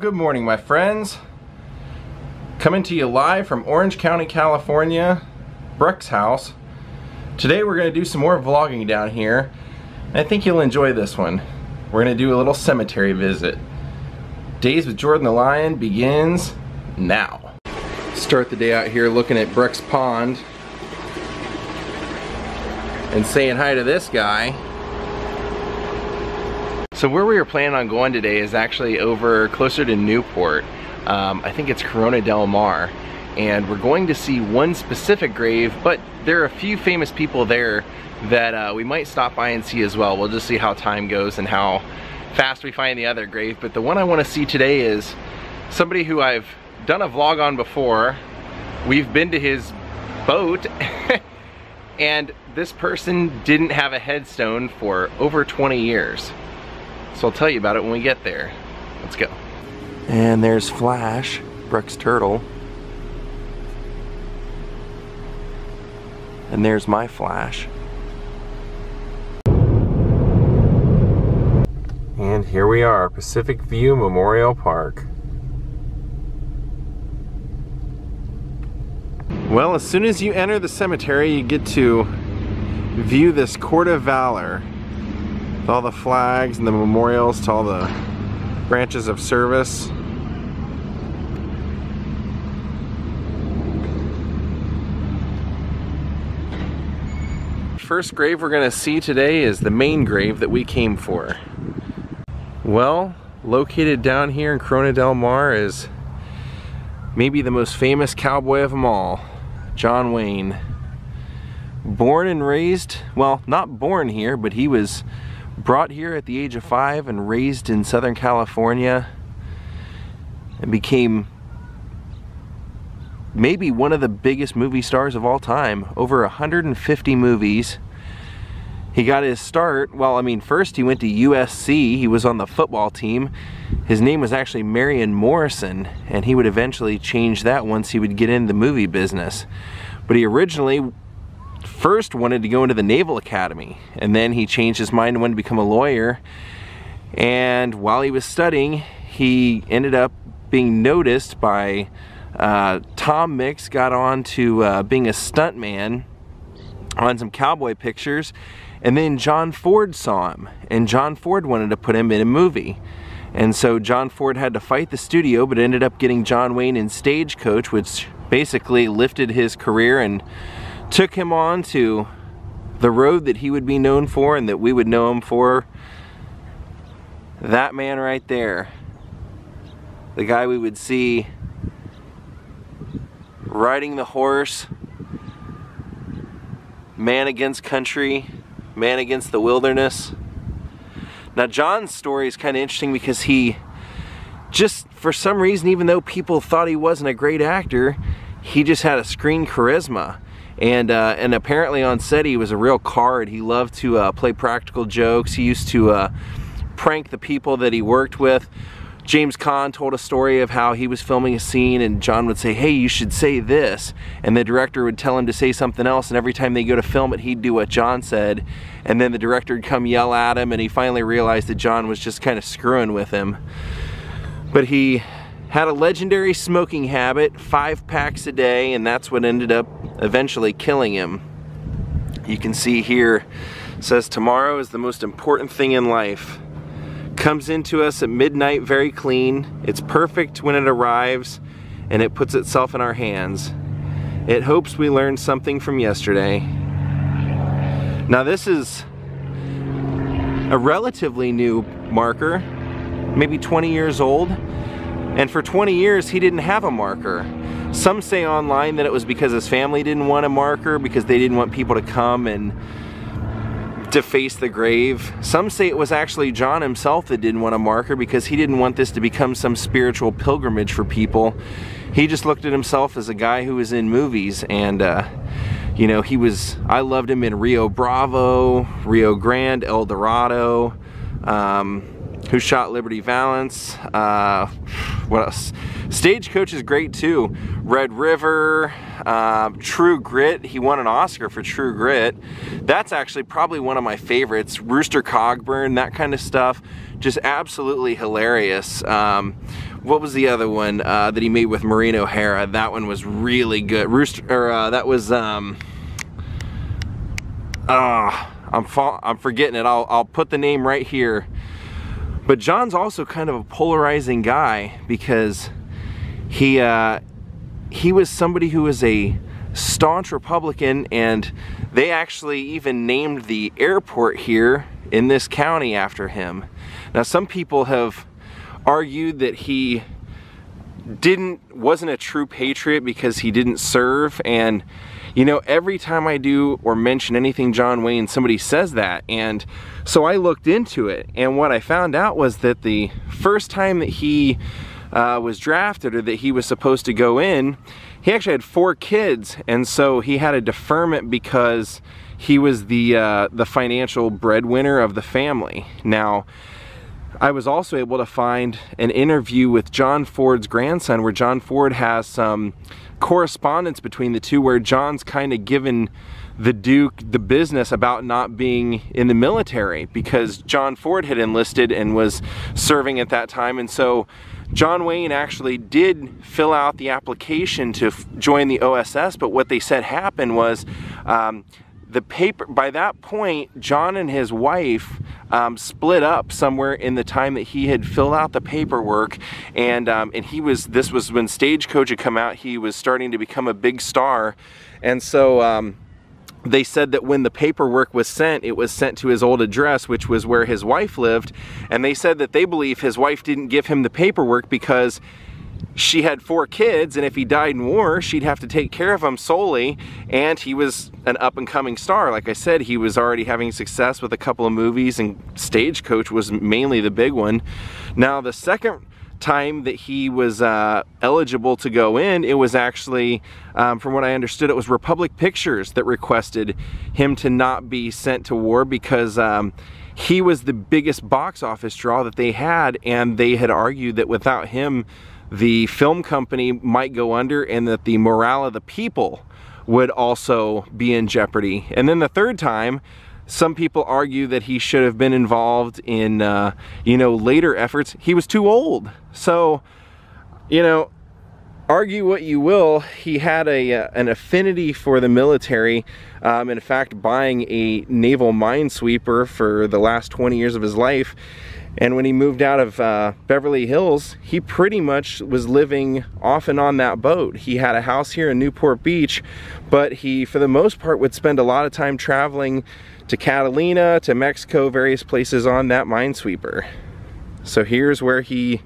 Good morning, my friends. Coming to you live from Orange County, California, Breck's house. Today we're going to do some more vlogging down here. I think you'll enjoy this one. We're going to do a little cemetery visit. Daze with Jordan the Lion begins now. Start the day out here looking at Breck's Pond and saying hi to this guy. So where we were planning on going today is actually over closer to Newport. Um, I think it's Corona Del Mar. And we're going to see one specific grave, but there are a few famous people there that uh, we might stop by and see as well. We'll just see how time goes and how fast we find the other grave. But the one I want to see today is somebody who I've done a vlog on before. We've been to his boat and this person didn't have a headstone for over 20 years. So I'll tell you about it when we get there. Let's go. And there's Flash, Brooks Turtle. And there's my Flash. And here we are, Pacific View Memorial Park. Well, as soon as you enter the cemetery, you get to view this Court of Valor with all the flags and the memorials to all the branches of service. First grave we're going to see today is the main grave that we came for. Well, located down here in Corona Del Mar is maybe the most famous cowboy of them all, John Wayne. Born and raised, well, not born here, but he was brought here at the age of five and raised in Southern California and became maybe one of the biggest movie stars of all time. Over 150 movies. He got his start, well, I mean, first he went to USC. He was on the football team. His name was actually Marion Morrison, and he would eventually change that once he would get into the movie business. But he originally first wanted to go into the Naval Academy and then he changed his mind and wanted to become a lawyer. And while he was studying he ended up being noticed by uh, Tom Mix got on to uh, being a stuntman on some cowboy pictures and then John Ford saw him and John Ford wanted to put him in a movie. And so John Ford had to fight the studio but ended up getting John Wayne in Stagecoach which basically lifted his career and took him on to the road that he would be known for and that we would know him for. That man right there. The guy we would see riding the horse, man against country, man against the wilderness. Now John's story is kind of interesting because he just for some reason even though people thought he wasn't a great actor, he just had a screen charisma and uh, and apparently on set he was a real card. He loved to uh, play practical jokes. He used to uh, prank the people that he worked with. James Caan told a story of how he was filming a scene and John would say, hey, you should say this. And the director would tell him to say something else and every time they go to film it, he'd do what John said. And then the director would come yell at him and he finally realized that John was just kind of screwing with him. But he had a legendary smoking habit, five packs a day, and that's what ended up eventually killing him. You can see here, says tomorrow is the most important thing in life. Comes into us at midnight very clean. It's perfect when it arrives, and it puts itself in our hands. It hopes we learn something from yesterday. Now this is a relatively new marker, maybe 20 years old. And for 20 years, he didn't have a marker. Some say online that it was because his family didn't want a marker because they didn't want people to come and deface the grave. Some say it was actually John himself that didn't want a marker because he didn't want this to become some spiritual pilgrimage for people. He just looked at himself as a guy who was in movies and uh, you know, he was, I loved him in Rio Bravo, Rio Grande, El Dorado, um, who shot Liberty Valance, uh, what else? Stagecoach is great too. Red River, uh, True Grit. He won an Oscar for True Grit. That's actually probably one of my favorites. Rooster Cogburn, that kind of stuff. Just absolutely hilarious. Um, what was the other one uh, that he made with Maureen O'Hara? That one was really good. Rooster, or uh, that was, um, ah, I'm, I'm forgetting it. I'll, I'll put the name right here. But John's also kind of a polarizing guy because he uh, he was somebody who was a staunch Republican and they actually even named the airport here in this county after him. Now some people have argued that he didn't wasn't a true patriot because he didn't serve and you know every time I do or mention anything John Wayne somebody says that and so I looked into it and what I found out was that the first time that he uh, was drafted or that he was supposed to go in, he actually had four kids, and so he had a deferment because he was the uh, the financial breadwinner of the family. Now, I was also able to find an interview with John Ford's grandson, where John Ford has some correspondence between the two, where John's kind of given the Duke the business about not being in the military because John Ford had enlisted and was serving at that time, and so John Wayne actually did fill out the application to join the OSS, but what they said happened was um, the paper, by that point, John and his wife um, split up somewhere in the time that he had filled out the paperwork and um, and he was this was when Stagecoach had come out he was starting to become a big star and so um, they said that when the paperwork was sent, it was sent to his old address, which was where his wife lived. And they said that they believe his wife didn't give him the paperwork because she had four kids and if he died in war she'd have to take care of them solely and he was an up and coming star. Like I said he was already having success with a couple of movies and Stagecoach was mainly the big one. Now the second time that he was uh, eligible to go in, it was actually, um, from what I understood, it was Republic Pictures that requested him to not be sent to war because um, he was the biggest box office draw that they had, and they had argued that without him, the film company might go under and that the morale of the people would also be in jeopardy. And then the third time, some people argue that he should have been involved in, uh, you know, later efforts. He was too old. So, you know, argue what you will, he had a uh, an affinity for the military. Um, in fact, buying a naval minesweeper for the last 20 years of his life. And when he moved out of uh, Beverly Hills, he pretty much was living off and on that boat. He had a house here in Newport Beach, but he, for the most part, would spend a lot of time traveling to Catalina, to Mexico, various places on that minesweeper. So here's where he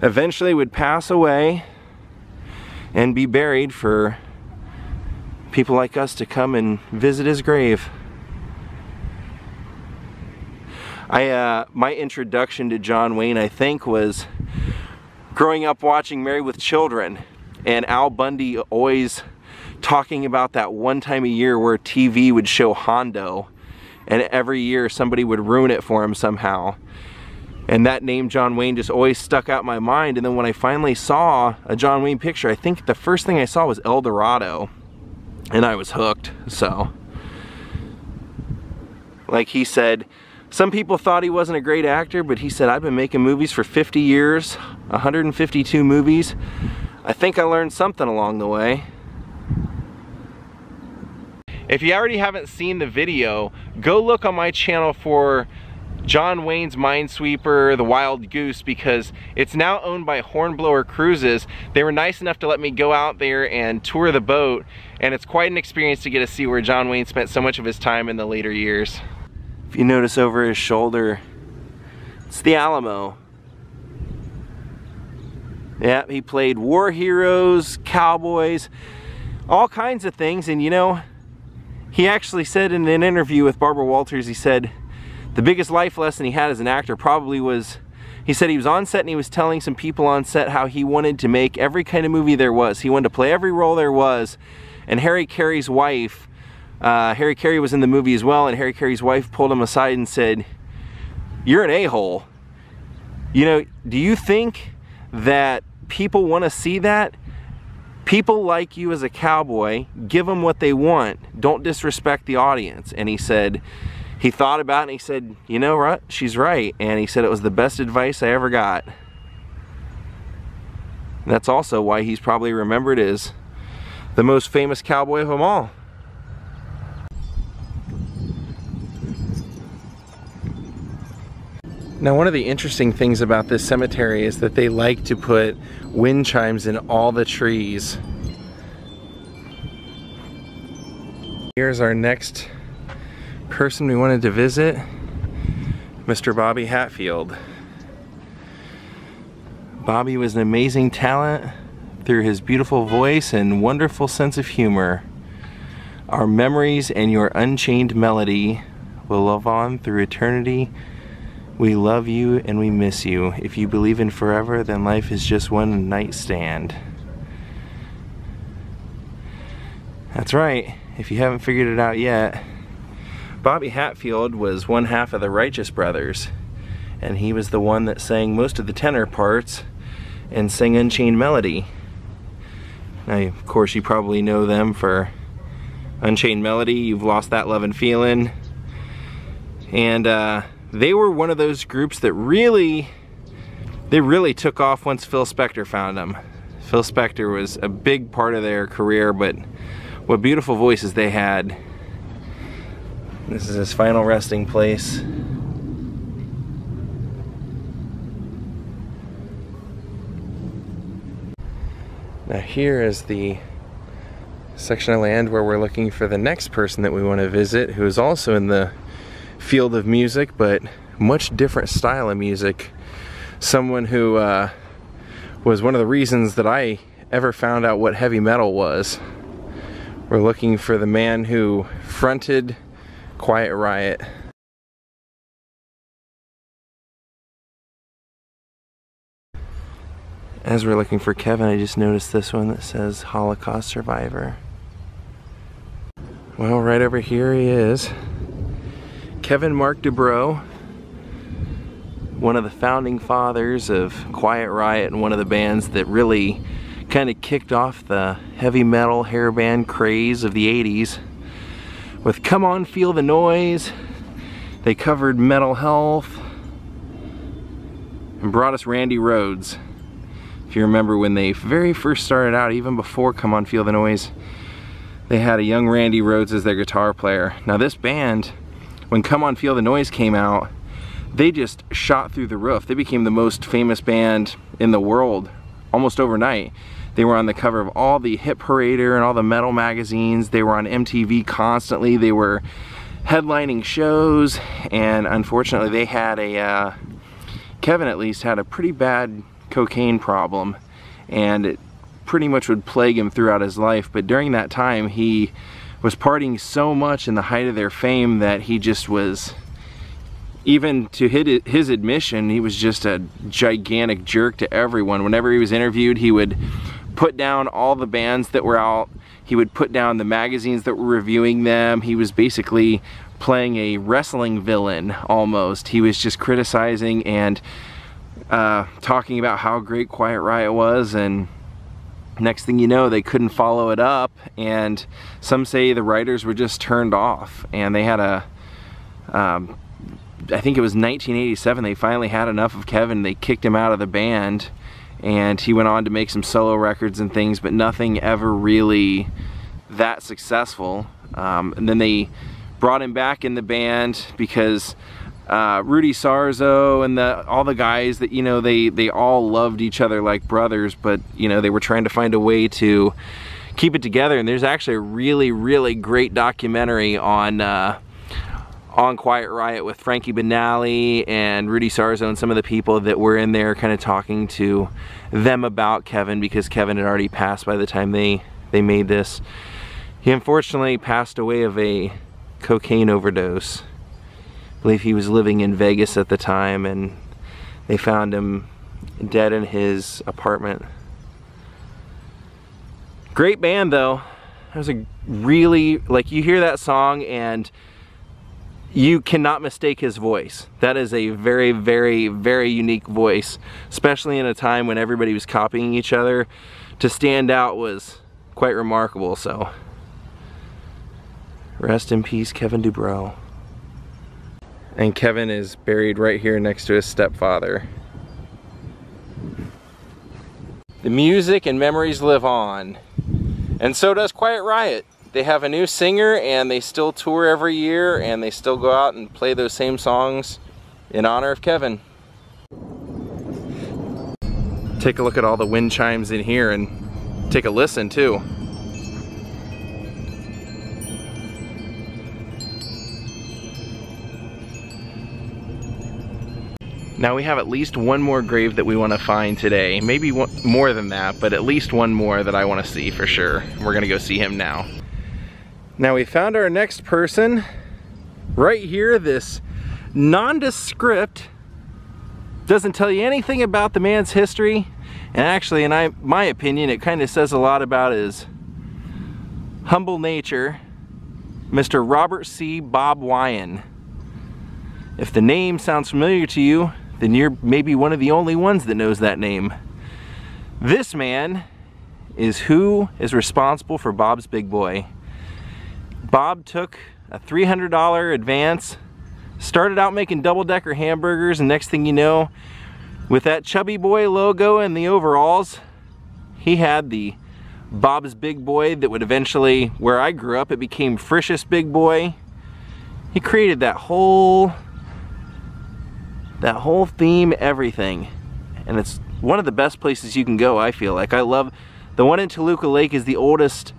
eventually would pass away and be buried for people like us to come and visit his grave. I, uh, my introduction to John Wayne, I think, was growing up watching Married with Children and Al Bundy always talking about that one time a year where TV would show Hondo and every year somebody would ruin it for him somehow. And that name John Wayne just always stuck out my mind. And then when I finally saw a John Wayne picture, I think the first thing I saw was El Dorado. And I was hooked, so. Like he said, some people thought he wasn't a great actor, but he said, I've been making movies for 50 years, 152 movies. I think I learned something along the way. If you already haven't seen the video, go look on my channel for John Wayne's Minesweeper, the Wild Goose, because it's now owned by Hornblower Cruises. They were nice enough to let me go out there and tour the boat, and it's quite an experience to get to see where John Wayne spent so much of his time in the later years. You notice over his shoulder, it's the Alamo. Yeah, he played war heroes, cowboys, all kinds of things, and you know, he actually said in an interview with Barbara Walters, he said the biggest life lesson he had as an actor probably was, he said he was on set and he was telling some people on set how he wanted to make every kind of movie there was. He wanted to play every role there was. And Harry Carey's wife, uh, Harry Carey was in the movie as well, and Harry Carey's wife pulled him aside and said, you're an a-hole. You know, do you think that people want to see that, people like you as a cowboy, give them what they want. Don't disrespect the audience. And he said, he thought about it and he said, you know what, she's right. And he said it was the best advice I ever got. That's also why he's probably remembered as the most famous cowboy of them all. Now one of the interesting things about this cemetery is that they like to put wind chimes in all the trees. Here's our next person we wanted to visit, Mr. Bobby Hatfield. Bobby was an amazing talent through his beautiful voice and wonderful sense of humor. Our memories and your unchained melody will live on through eternity we love you and we miss you. If you believe in forever, then life is just one night stand. That's right, if you haven't figured it out yet, Bobby Hatfield was one half of the Righteous Brothers, and he was the one that sang most of the tenor parts and sang Unchained Melody. Now, of course, you probably know them for Unchained Melody, You've Lost That Lovin' Feelin', and uh, they were one of those groups that really, they really took off once Phil Spector found them. Phil Spector was a big part of their career, but what beautiful voices they had. This is his final resting place. Now here is the section of land where we're looking for the next person that we want to visit who is also in the field of music, but much different style of music. Someone who uh, was one of the reasons that I ever found out what heavy metal was. We're looking for the man who fronted Quiet Riot. As we're looking for Kevin, I just noticed this one that says Holocaust Survivor. Well, right over here he is. Kevin Mark Dubrow, one of the founding fathers of Quiet Riot and one of the bands that really kind of kicked off the heavy metal hair band craze of the 80s. With Come On Feel the Noise, they covered Metal Health and brought us Randy Rhoads. If you remember when they very first started out, even before Come On Feel the Noise, they had a young Randy Rhoads as their guitar player. Now this band when Come On Feel the Noise came out, they just shot through the roof. They became the most famous band in the world almost overnight. They were on the cover of all the Hit Parader and all the metal magazines. They were on MTV constantly. They were headlining shows and unfortunately they had a, uh, Kevin at least had a pretty bad cocaine problem and it pretty much would plague him throughout his life. But during that time he was partying so much in the height of their fame that he just was even to his admission, he was just a gigantic jerk to everyone. Whenever he was interviewed, he would put down all the bands that were out. He would put down the magazines that were reviewing them. He was basically playing a wrestling villain almost. He was just criticizing and uh, talking about how great Quiet Riot was and next thing you know they couldn't follow it up and some say the writers were just turned off and they had a um, I think it was 1987 they finally had enough of Kevin they kicked him out of the band and he went on to make some solo records and things but nothing ever really that successful. Um, and then they brought him back in the band because uh, Rudy Sarzo and the all the guys that you know they they all loved each other like brothers but you know they were trying to find a way to keep it together. And there's actually a really really great documentary on uh, on Quiet Riot with Frankie Banali and Rudy Sarzo and some of the people that were in there kind of talking to them about Kevin because Kevin had already passed by the time they they made this. He unfortunately passed away of a cocaine overdose believe he was living in Vegas at the time and they found him dead in his apartment. Great band though. It was a really, like you hear that song and you cannot mistake his voice. That is a very, very, very unique voice, especially in a time when everybody was copying each other. To stand out was quite remarkable, so. Rest in peace, Kevin Dubrow. And Kevin is buried right here next to his stepfather. The music and memories live on. And so does Quiet Riot they have a new singer and they still tour every year and they still go out and play those same songs in honor of Kevin. Take a look at all the wind chimes in here and take a listen too. Now we have at least one more grave that we want to find today. Maybe one, more than that, but at least one more that I want to see for sure. We're going to go see him now. Now we found our next person right here, this nondescript, doesn't tell you anything about the man's history. And actually, in I, my opinion, it kind of says a lot about his humble nature, Mr. Robert C. Bob Wian. If the name sounds familiar to you, then you're maybe one of the only ones that knows that name. This man is who is responsible for Bob's Big Boy. Bob took a $300 advance, started out making double-decker hamburgers, and next thing you know, with that Chubby Boy logo and the overalls, he had the Bob's Big Boy that would eventually, where I grew up, it became Frisch's Big Boy. He created that whole, that whole theme, everything. And it's one of the best places you can go, I feel like. I love, the one in Toluca Lake is the oldest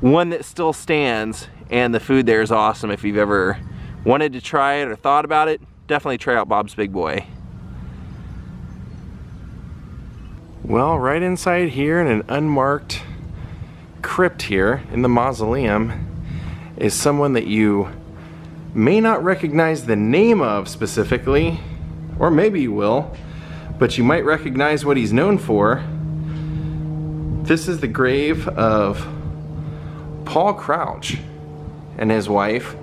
one that still stands and the food there is awesome. If you've ever wanted to try it or thought about it, definitely try out Bob's Big Boy. Well, right inside here in an unmarked crypt here in the mausoleum is someone that you may not recognize the name of specifically, or maybe you will, but you might recognize what he's known for. This is the grave of Paul Crouch and his wife,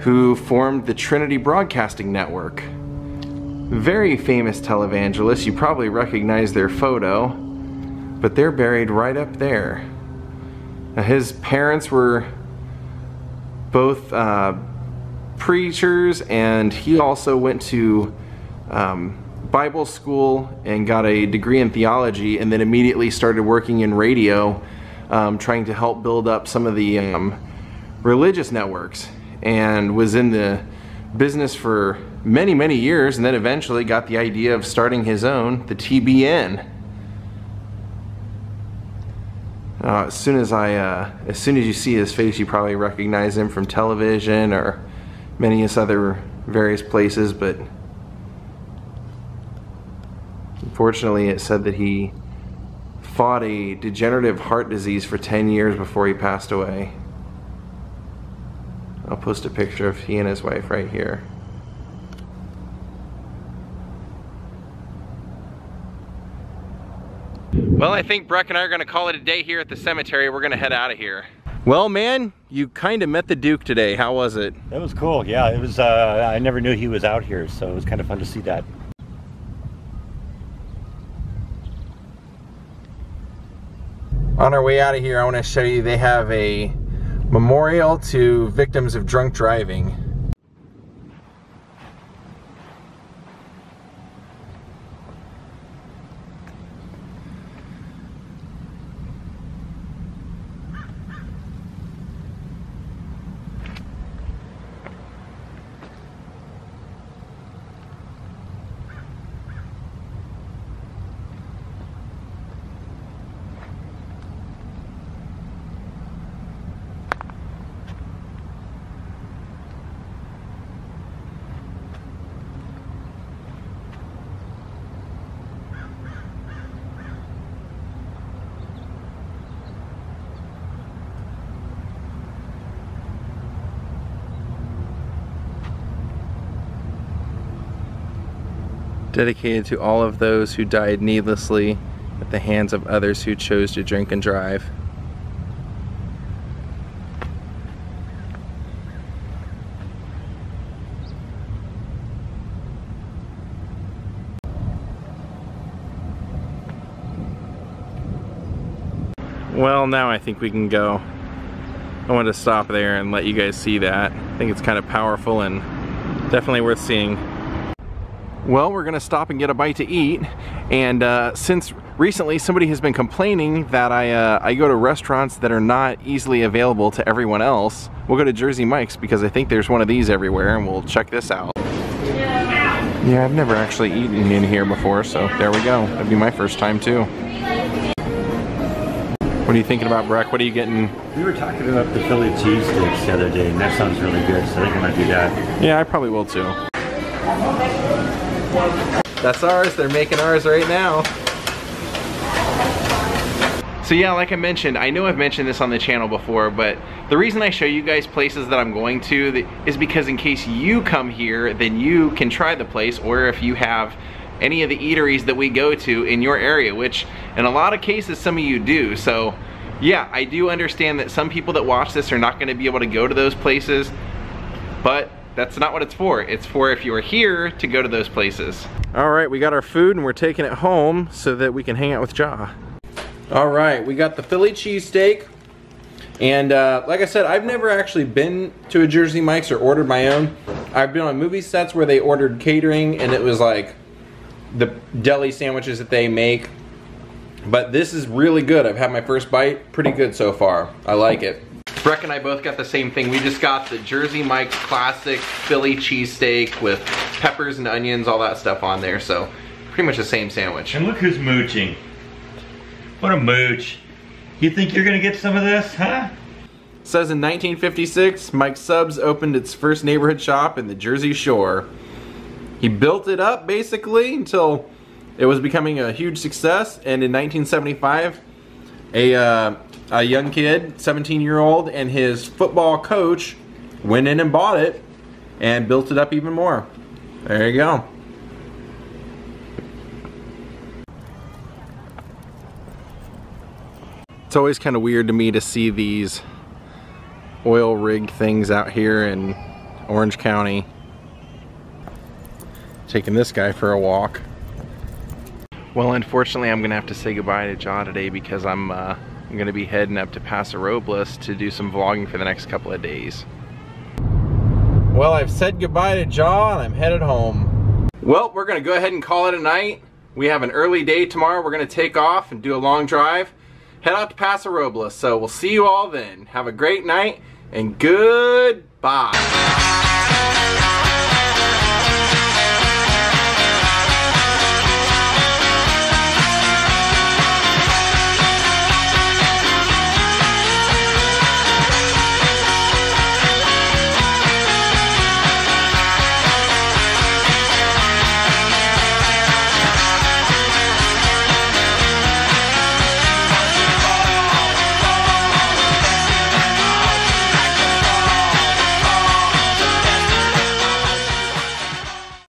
who formed the Trinity Broadcasting Network. Very famous televangelists, you probably recognize their photo, but they're buried right up there. Now, his parents were both uh, preachers, and he also went to um, Bible school and got a degree in theology, and then immediately started working in radio, um, trying to help build up some of the um, religious networks and was in the business for many, many years and then eventually got the idea of starting his own, the TBN. Uh, as soon as I, uh, as soon as you see his face, you probably recognize him from television or many other various places, but unfortunately it said that he fought a degenerative heart disease for 10 years before he passed away. I'll post a picture of he and his wife right here. Well, I think Breck and I are gonna call it a day here at the cemetery. We're gonna head out of here. Well, man, you kind of met the Duke today. How was it? It was cool. Yeah, it was. Uh, I never knew he was out here, so it was kind of fun to see that. On our way out of here, I want to show you they have a Memorial to Victims of Drunk Driving. dedicated to all of those who died needlessly at the hands of others who chose to drink and drive. Well, now I think we can go. I wanted to stop there and let you guys see that. I think it's kind of powerful and definitely worth seeing. Well, we're gonna stop and get a bite to eat. And uh, since recently somebody has been complaining that I, uh, I go to restaurants that are not easily available to everyone else, we'll go to Jersey Mike's because I think there's one of these everywhere and we'll check this out. Yeah, I've never actually eaten in here before, so there we go. That'd be my first time too. What are you thinking about, Breck? What are you getting? We were talking about the Philly cheesesteaks the other day, and that sounds really good, so I think I might do that. Yeah, I probably will too. That's ours, they're making ours right now. So yeah, like I mentioned, I know I've mentioned this on the channel before, but the reason I show you guys places that I'm going to is because in case you come here, then you can try the place, or if you have any of the eateries that we go to in your area, which in a lot of cases some of you do. So yeah, I do understand that some people that watch this are not gonna be able to go to those places, but that's not what it's for. It's for if you are here to go to those places. All right, we got our food and we're taking it home so that we can hang out with Ja. All right, we got the Philly cheesesteak. And uh, like I said, I've never actually been to a Jersey Mike's or ordered my own. I've been on movie sets where they ordered catering and it was like the deli sandwiches that they make. But this is really good. I've had my first bite. Pretty good so far. I like it. Breck and I both got the same thing. We just got the Jersey Mike's classic Philly cheesesteak with peppers and onions, all that stuff on there. So pretty much the same sandwich. And look who's mooching. What a mooch. You think you're gonna get some of this, huh? Says in 1956, Mike's Subs opened its first neighborhood shop in the Jersey Shore. He built it up basically until it was becoming a huge success and in 1975 a, uh, a young kid, 17 year old, and his football coach went in and bought it and built it up even more. There you go. It's always kind of weird to me to see these oil rig things out here in Orange County. Taking this guy for a walk. Well, unfortunately, I'm gonna have to say goodbye to John today because I'm uh, I'm gonna be heading up to Paso Robles to do some vlogging for the next couple of days. Well, I've said goodbye to John. I'm headed home. Well, we're gonna go ahead and call it a night. We have an early day tomorrow. We're gonna take off and do a long drive. Head out to Paso Robles. So we'll see you all then. Have a great night and goodbye.